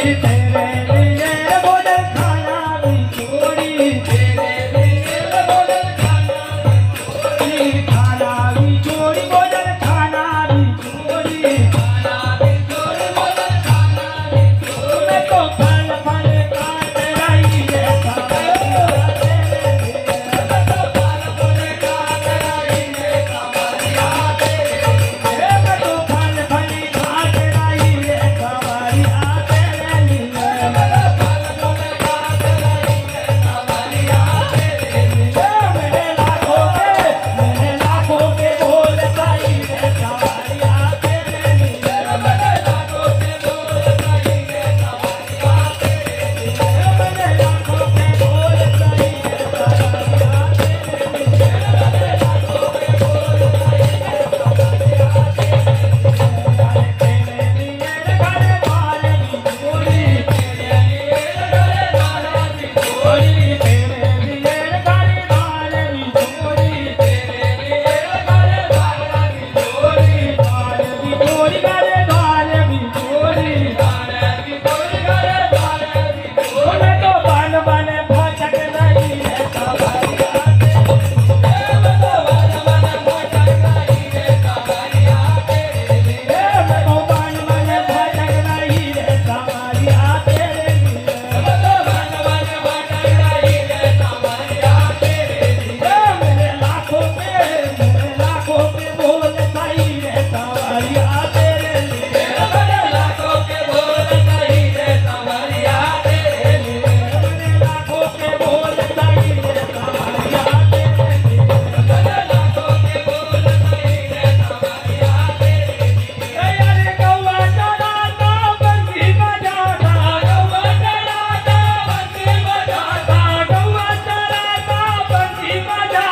तेरे तेरे